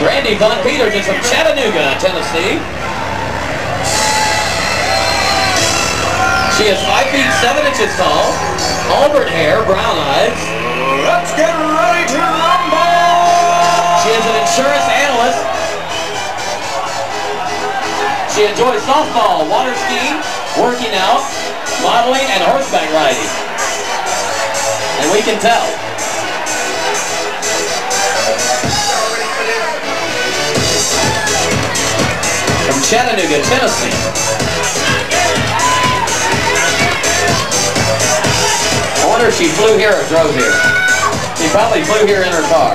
Brandy Von Peters is from Chattanooga, Tennessee. She is 5 feet 7 inches tall, auburn hair, brown eyes. Let's get ready to rumble! She is an insurance analyst. She enjoys softball, water skiing, working out, modeling, and horseback riding. And we can tell. Chattanooga, Tennessee. I wonder if she flew here or drove here. She probably flew here in her car.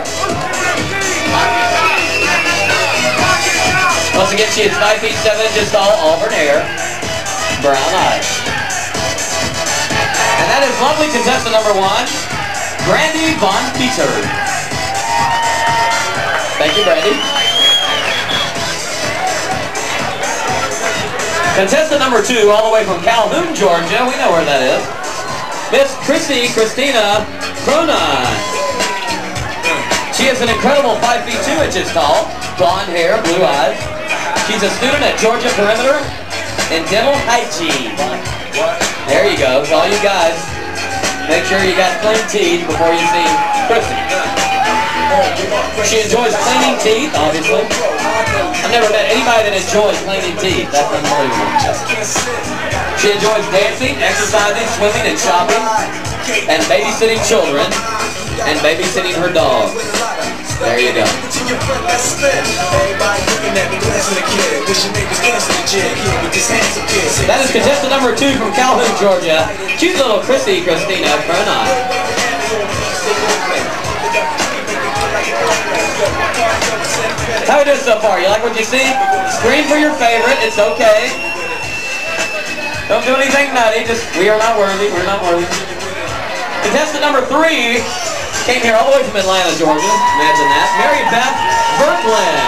Once again, she is 5 feet 7 inches tall, auburn hair, brown eyes. And that is lovely contestant number one, Brandy Von Peter. Thank you, Brandy. Contestant number two, all the way from Calhoun, Georgia. We know where that is. Miss Chrissy Christina Cronin. She is an incredible 5 feet 2 inches tall, blonde hair, blue eyes. She's a student at Georgia Perimeter in dental hygiene. There you go. All you guys, make sure you got clean teeth before you see Chrissy. She enjoys cleaning teeth, obviously. I've never met anybody that enjoys cleaning teeth. That's unbelievable. She enjoys dancing, exercising, swimming, and shopping, and babysitting children, and babysitting her dog. There you go. That is contestant number two from Calhoun, Georgia. Cute little Chrissy Christina Cronin. How we doing so far? You like what you see? Scream for your favorite. It's okay. Don't do anything nutty. Just we are not worthy. We're not worthy. Contestant number three came here all the way from Atlanta, Georgia. Imagine that. Mary Beth Berkland.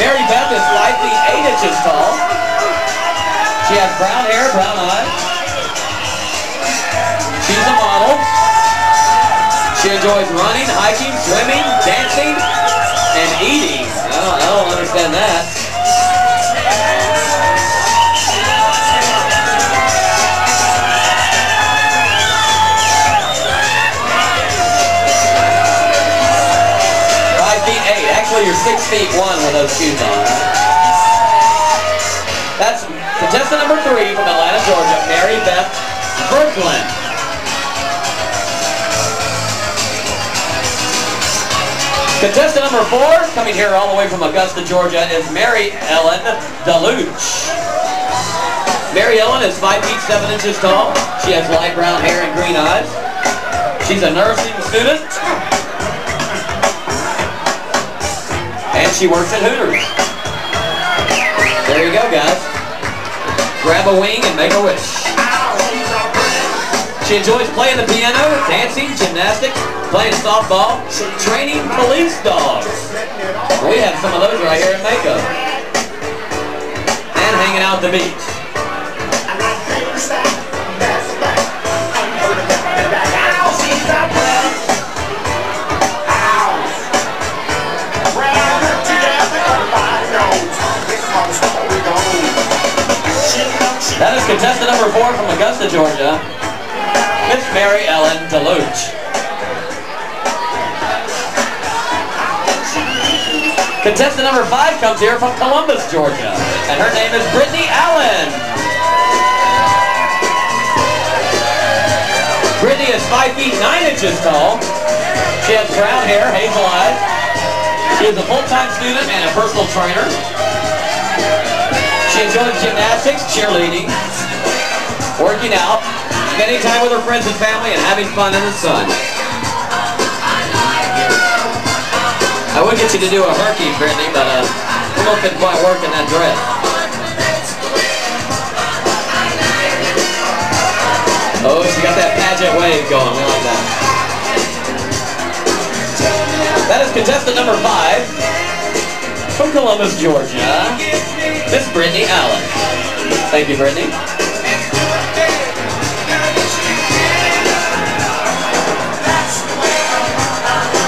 Mary Beth is 5 feet 8 inches tall. She has brown hair, brown eyes. She enjoys running, hiking, swimming, dancing, and eating. I don't, I don't understand that. Five feet eight. Actually, you're six feet one with those shoes on. That's contestant number three from Atlanta, Georgia, Mary Beth Berkland. Contestant number four, coming here all the way from Augusta, Georgia, is Mary Ellen Deluge. Mary Ellen is 5 feet 7 inches tall. She has light brown hair and green eyes. She's a nursing student. And she works at Hooters. There you go, guys. Grab a wing and make a wish. She enjoys playing the piano, dancing, gymnastics, playing softball, training police dogs. We have some of those right here in Mako. And hanging out at the beach. That is contestant number four from Augusta, Georgia, Deluge. Contestant number five comes here from Columbus, Georgia, and her name is Brittany Allen. Brittany is 5 feet 9 inches tall. She has brown hair, hazel eyes. She is a full-time student and a personal trainer. She enjoys gymnastics, cheerleading, working out, spending time with her friends and family, and having fun in the sun. I would get you to do a herky, Brittany, but uh, don't can quite work in that dress. Oh, she got that pageant wave going. We like that. That is contestant number five from Columbus, Georgia. Miss Brittany Allen. Thank you, Brittany.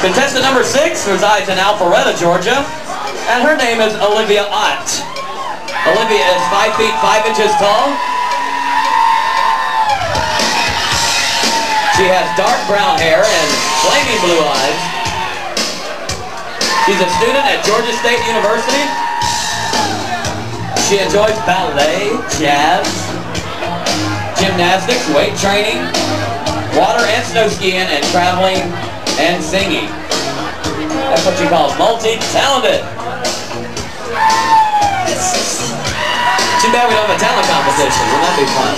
Contestant number six resides in Alpharetta, Georgia, and her name is Olivia Ott. Olivia is 5 feet 5 inches tall. She has dark brown hair and flaming blue eyes. She's a student at Georgia State University. She enjoys ballet, jazz, gymnastics, weight training, water and snow skiing, and traveling and singing. That's what you call multi-talented. Too bad we don't have a talent competition. Wouldn't that be fun?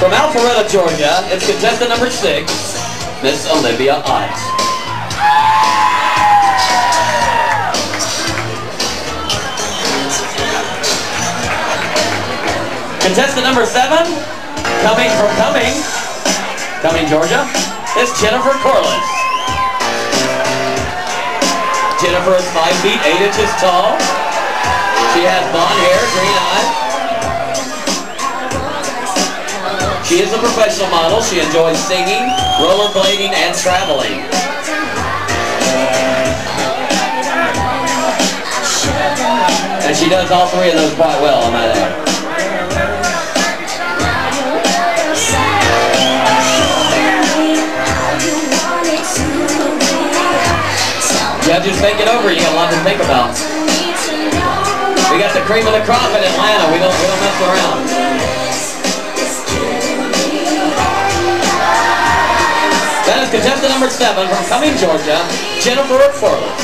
From Alpharetta, Georgia, it's contestant number six, Miss Olivia Ott. Contestant number seven, coming from Cumming, Cumming, Georgia, is Jennifer Corliss. Jennifer is 5 feet 8 inches tall. She has blonde hair, green eyes. She is a professional model. She enjoys singing, rollerblading, and traveling. And she does all three of those quite well, I might add. Judges think it over. You got a lot to think about. We got the cream of the crop in Atlanta. We don't we don't mess around. That is contestant number seven from Cumming, Georgia, Jennifer Corliss.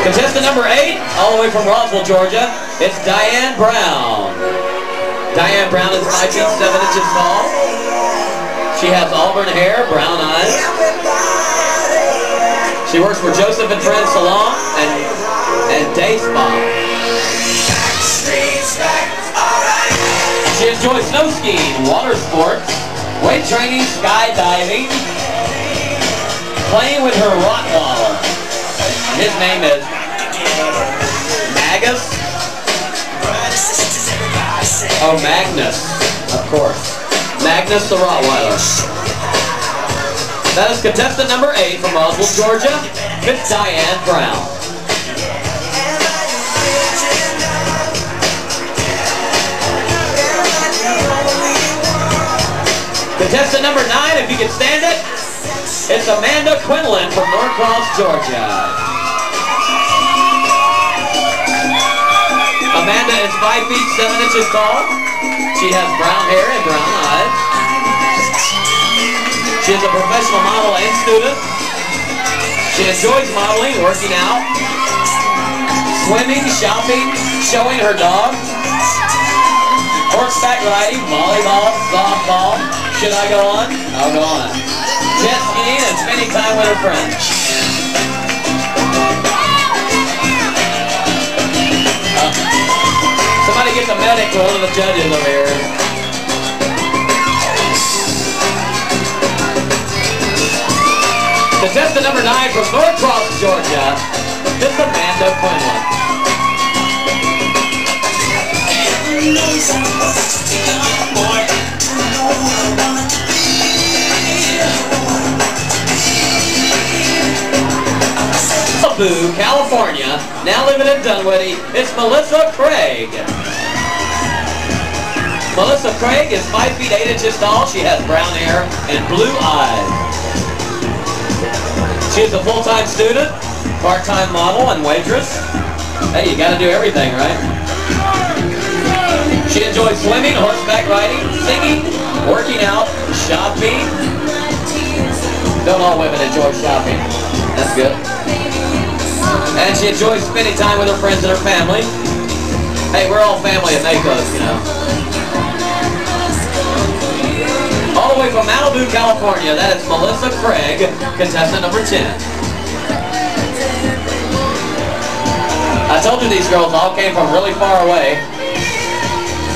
Contestant number eight, all the way from Roswell, Georgia, it's Diane Brown. Diane Brown is 5 feet 7 inches tall. She has auburn hair, brown eyes. She works for Joseph and Friends Salon and, and Day Spa. She enjoys snow skiing, water sports, weight training, skydiving, playing with her rock Rottweiler. His name is Magus. Oh, Magnus, of course. Magnus the Rottweiler. That is contestant number eight from Roswell, Georgia, Miss Diane Brown. Contestant number nine, if you can stand it, it's Amanda Quinlan from Norcross, Georgia. 5 feet 7 inches tall. She has brown hair and brown eyes. She is a professional model and student. She enjoys modeling, working out, swimming, shopping, showing her dog, horseback riding, volleyball, softball. Should I go on? I'll go on. Jet skiing and spending time with her friends. Somebody get the medic to one of the judges over here. Contestant number nine from Norcross, Georgia, Miss Amanda Quinlan. Malibu, California, now living in Dunwoody, it's Melissa Craig. Melissa Craig is 5 feet 8 inches tall. She has brown hair and blue eyes. She is a full-time student, part-time model, and waitress. Hey, you gotta do everything, right? She enjoys swimming, horseback riding, singing, working out, shopping. Don't all women enjoy shopping. That's good. And she enjoys spending time with her friends and her family. Hey, we're all family at Mako's, you know. Way from Malibu, California, that is Melissa Craig, contestant number 10. I told you these girls all came from really far away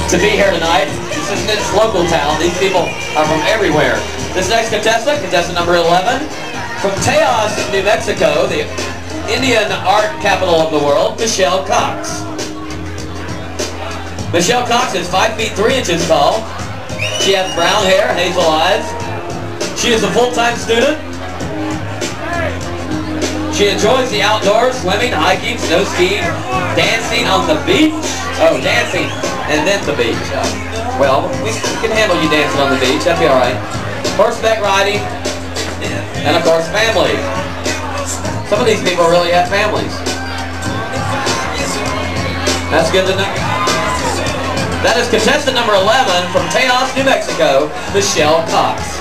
to be here tonight. This isn't this local town. These people are from everywhere. This next contestant, contestant number 11, From Taos, New Mexico, the Indian art capital of the world, Michelle Cox. Michelle Cox is 5 feet 3 inches tall. She has brown hair, hazel eyes. She is a full-time student. She enjoys the outdoors, swimming, hiking, snow skiing, dancing on the beach. Oh, dancing and then the beach. Oh. Well, we can handle you dancing on the beach. That'd be all right. Horseback riding, and of course, family. Some of these people really have families. That's good to know. That is contestant number 11 from Taos, New Mexico, Michelle Cox.